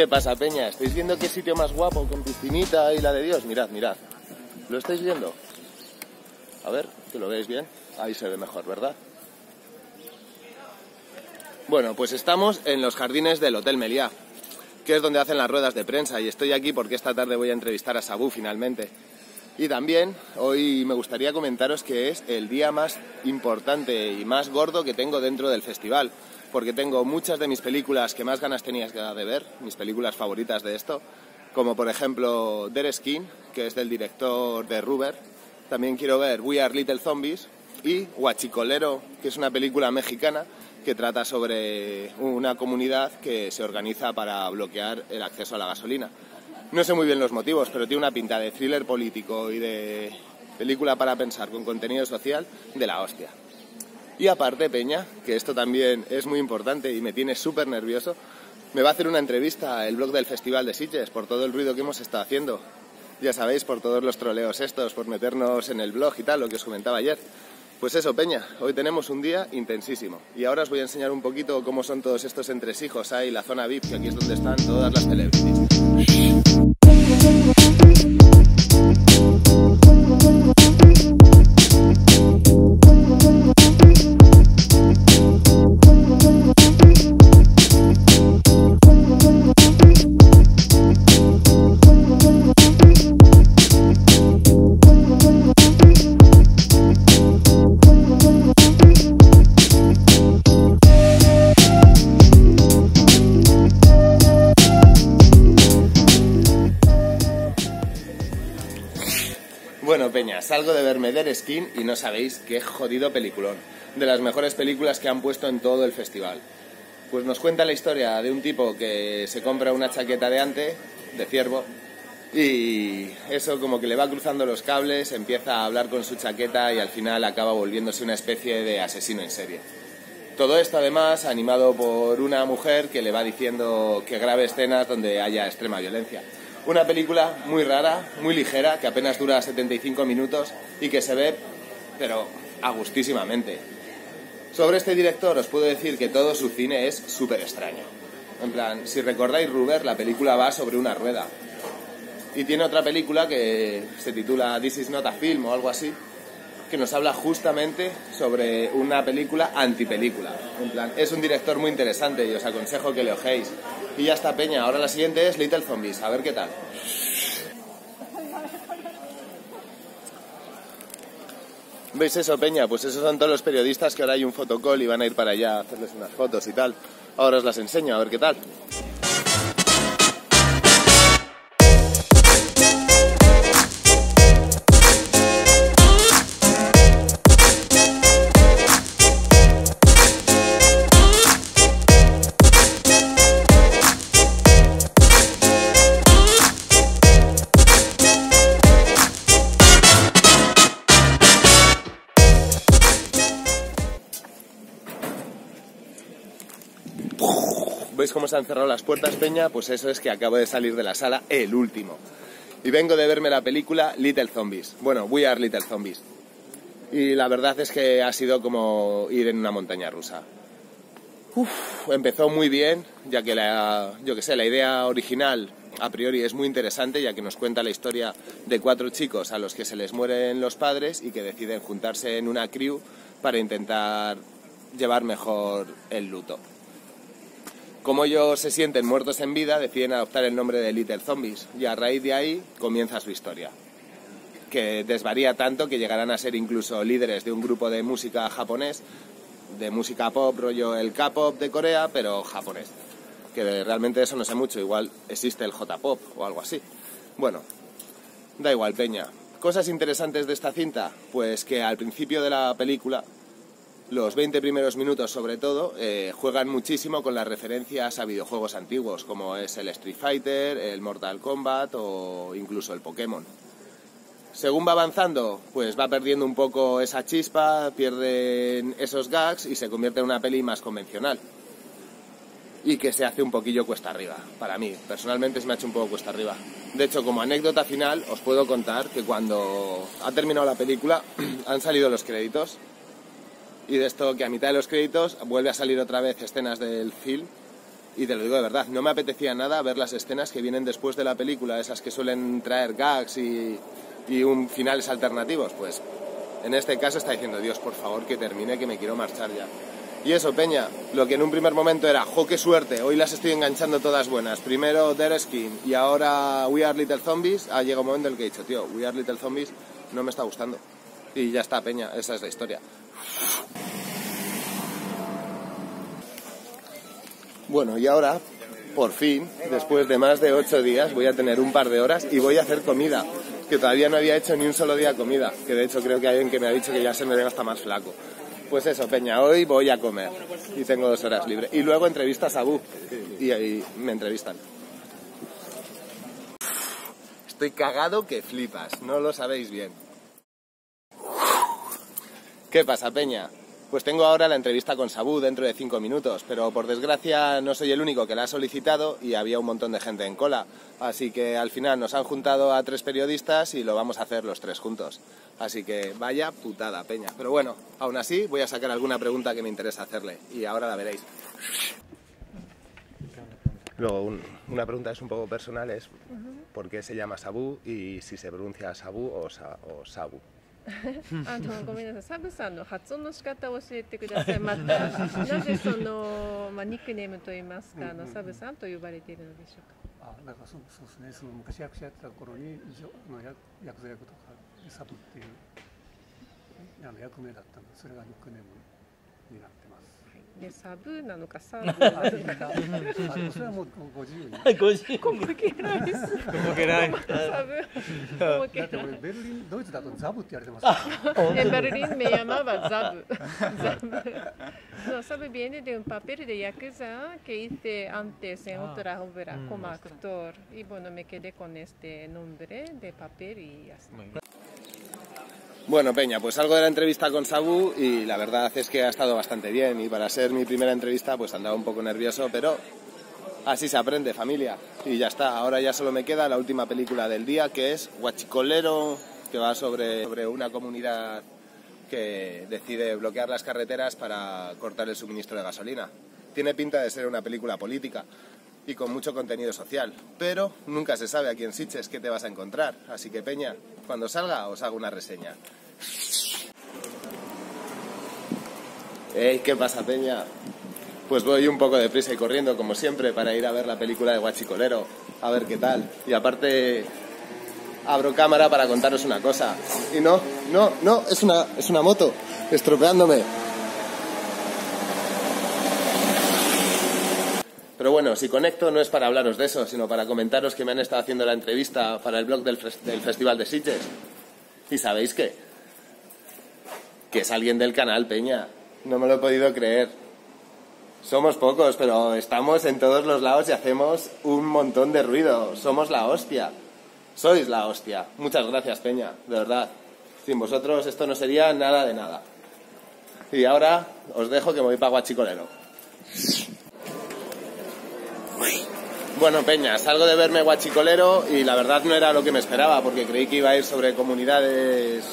¿Qué pasa, Peña? ¿Estáis viendo qué sitio más guapo con piscinita y la de Dios? Mirad, mirad. ¿Lo estáis viendo? A ver, que lo veis bien. Ahí se ve mejor, ¿verdad? Bueno, pues estamos en los jardines del Hotel Meliá, que es donde hacen las ruedas de prensa y estoy aquí porque esta tarde voy a entrevistar a Sabu finalmente. Y también hoy me gustaría comentaros que es el día más importante y más gordo que tengo dentro del festival, porque tengo muchas de mis películas que más ganas tenías de ver, mis películas favoritas de esto, como por ejemplo Dead Skin, que es del director de Ruber. También quiero ver We Are Little Zombies y Huachicolero, que es una película mexicana que trata sobre una comunidad que se organiza para bloquear el acceso a la gasolina. No sé muy bien los motivos, pero tiene una pinta de thriller político y de película para pensar con contenido social de la hostia. Y aparte, Peña, que esto también es muy importante y me tiene súper nervioso, me va a hacer una entrevista el blog del Festival de Sitges por todo el ruido que hemos estado haciendo. Ya sabéis, por todos los troleos estos, por meternos en el blog y tal, lo que os comentaba ayer. Pues eso, Peña, hoy tenemos un día intensísimo. Y ahora os voy a enseñar un poquito cómo son todos estos entresijos. Hay la zona VIP, que aquí es donde están todas las celebrities. Salgo de verme Dead Skin y no sabéis qué jodido peliculón. De las mejores películas que han puesto en todo el festival. Pues nos cuenta la historia de un tipo que se compra una chaqueta de ante, de ciervo, y eso como que le va cruzando los cables, empieza a hablar con su chaqueta y al final acaba volviéndose una especie de asesino en serie. Todo esto además animado por una mujer que le va diciendo que grabe escenas donde haya extrema violencia. Una película muy rara, muy ligera, que apenas dura 75 minutos y que se ve, pero agustísimamente. Sobre este director os puedo decir que todo su cine es súper extraño. En plan, si recordáis Ruber, la película va sobre una rueda. Y tiene otra película que se titula This is not a film o algo así, que nos habla justamente sobre una película antipelícula. En plan, es un director muy interesante y os aconsejo que le ojéis. Y ya está, Peña. Ahora la siguiente es Little Zombies. A ver qué tal. ¿Veis eso, Peña? Pues esos son todos los periodistas que ahora hay un fotocall y van a ir para allá a hacerles unas fotos y tal. Ahora os las enseño, a ver qué tal. ¿Veis cómo se han cerrado las puertas, Peña? Pues eso es que acabo de salir de la sala, el último. Y vengo de verme la película Little Zombies. Bueno, We Are Little Zombies. Y la verdad es que ha sido como ir en una montaña rusa. Uf, empezó muy bien, ya que la, yo que sé, la idea original a priori es muy interesante, ya que nos cuenta la historia de cuatro chicos a los que se les mueren los padres y que deciden juntarse en una crew para intentar llevar mejor el luto. Como ellos se sienten muertos en vida, deciden adoptar el nombre de Little Zombies y a raíz de ahí comienza su historia, que desvaría tanto que llegarán a ser incluso líderes de un grupo de música japonés, de música pop, rollo el K-pop de Corea, pero japonés. Que realmente eso no sé mucho, igual existe el J-pop o algo así. Bueno, da igual, Peña. Cosas interesantes de esta cinta, pues que al principio de la película los 20 primeros minutos sobre todo eh, juegan muchísimo con las referencias a videojuegos antiguos como es el Street Fighter, el Mortal Kombat o incluso el Pokémon. Según va avanzando, pues va perdiendo un poco esa chispa, pierden esos gags y se convierte en una peli más convencional. Y que se hace un poquillo cuesta arriba, para mí. Personalmente se me ha hecho un poco cuesta arriba. De hecho, como anécdota final, os puedo contar que cuando ha terminado la película han salido los créditos y de esto que a mitad de los créditos vuelve a salir otra vez escenas del film y te lo digo de verdad, no me apetecía nada ver las escenas que vienen después de la película, esas que suelen traer gags y, y un finales alternativos. Pues en este caso está diciendo, Dios, por favor, que termine, que me quiero marchar ya. Y eso, Peña, lo que en un primer momento era, jo, qué suerte, hoy las estoy enganchando todas buenas. Primero Dead Skin y ahora We Are Little Zombies, ha llegado un momento en el que he dicho, tío, We Are Little Zombies no me está gustando. Y ya está, Peña, esa es la historia. Bueno, y ahora, por fin, después de más de ocho días, voy a tener un par de horas y voy a hacer comida, que todavía no había hecho ni un solo día comida, que de hecho creo que alguien que me ha dicho que ya se me ve hasta más flaco. Pues eso, Peña, hoy voy a comer y tengo dos horas libres. Y luego entrevistas a Bu y ahí me entrevistan. Estoy cagado que flipas, no lo sabéis bien. ¿Qué pasa, Peña? Pues tengo ahora la entrevista con Sabu dentro de cinco minutos, pero por desgracia no soy el único que la ha solicitado y había un montón de gente en cola. Así que al final nos han juntado a tres periodistas y lo vamos a hacer los tres juntos. Así que vaya putada, Peña. Pero bueno, aún así voy a sacar alguna pregunta que me interesa hacerle y ahora la veréis. Luego, un- una pregunta es un poco personal, es por qué se llama Sabu y si se pronuncia Sabu o, Sa- o Sabu. あのごめんなさい、サブさんの発音の仕方を教えてください。また、なぜその、まあ、ニックネームといいますか、あのサブさんと呼ばれているのでしょうか？あだからそうそうですねその昔役者やってた頃にあのやヤクザ役とかでサブっていうあの役名だったのでそれがニックネームになってます。で、サブなのか、サブなのか。あでもそれはもうご自由に。だ50細けないです。細けないサブ。細けってない。俺ベルリンドイツだとザブって言われてますから、En Berlín me llamaba Zab. Zab. No, Zab viene de un papel de yakuza que hice antes en otra obra mm, como actor. Y bueno, me quedé con este nombre de papel y ya está. Bueno, Peña, pues salgo de la entrevista con Sabu y la verdad es que ha estado bastante bien y para ser mi primera entrevista pues andaba un poco nervioso, pero así se aprende, familia. Y ya está, ahora ya solo me queda la última película del día que es Huachicolero, que va sobre, sobre una comunidad que decide bloquear las carreteras para cortar el suministro de gasolina. Tiene pinta de ser una película política y con mucho contenido social, pero nunca se sabe aquí en Sitges qué te vas a encontrar. Así que Peña, cuando salga os hago una reseña. Ey, ¿qué pasa, Peña? Pues voy un poco deprisa y corriendo, como siempre, para ir a ver la película de Guachicolero, a ver qué tal. Y aparte, abro cámara para contaros una cosa. Y no, no, no, es una, es una moto, estropeándome. Pero bueno, si conecto no es para hablaros de eso, sino para comentaros que me han estado haciendo la entrevista para el blog del, del Festival de Sitges. ¿Y sabéis qué? Que es alguien del canal, Peña. No me lo he podido creer. Somos pocos, pero estamos en todos los lados y hacemos un montón de ruido. Somos la hostia. Sois la hostia. Muchas gracias, Peña, de verdad. Sin vosotros esto no sería nada de nada. Y ahora os dejo que me voy para Guachicolero. Bueno, Peña, salgo de verme guachicolero y la verdad no era lo que me esperaba, porque creí que iba a ir sobre comunidades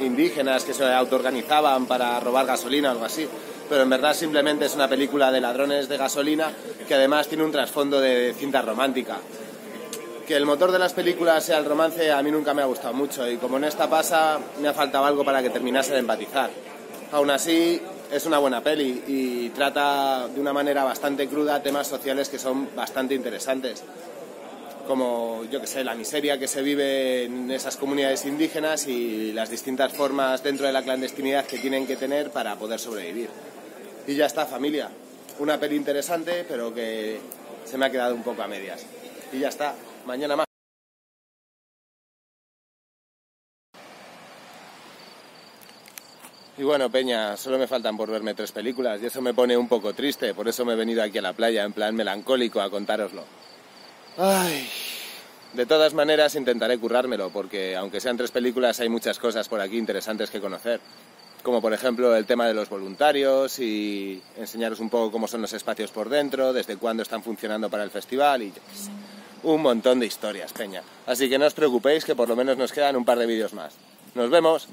indígenas que se autoorganizaban para robar gasolina o algo así. Pero en verdad simplemente es una película de ladrones de gasolina que además tiene un trasfondo de cinta romántica. Que el motor de las películas sea el romance a mí nunca me ha gustado mucho y como en esta pasa me ha faltado algo para que terminase de empatizar. Aún así es una buena peli y trata de una manera bastante cruda temas sociales que son bastante interesantes como yo que sé, la miseria que se vive en esas comunidades indígenas y las distintas formas dentro de la clandestinidad que tienen que tener para poder sobrevivir. Y ya está, familia. Una peli interesante, pero que se me ha quedado un poco a medias. Y ya está, mañana más. Y bueno, Peña, solo me faltan por verme tres películas y eso me pone un poco triste, por eso me he venido aquí a la playa en plan melancólico a contároslo. Ay, de todas maneras intentaré currármelo, porque aunque sean tres películas hay muchas cosas por aquí interesantes que conocer. Como por ejemplo el tema de los voluntarios y enseñaros un poco cómo son los espacios por dentro, desde cuándo están funcionando para el festival y un montón de historias, Peña. Así que no os preocupéis que por lo menos nos quedan un par de vídeos más. Nos vemos.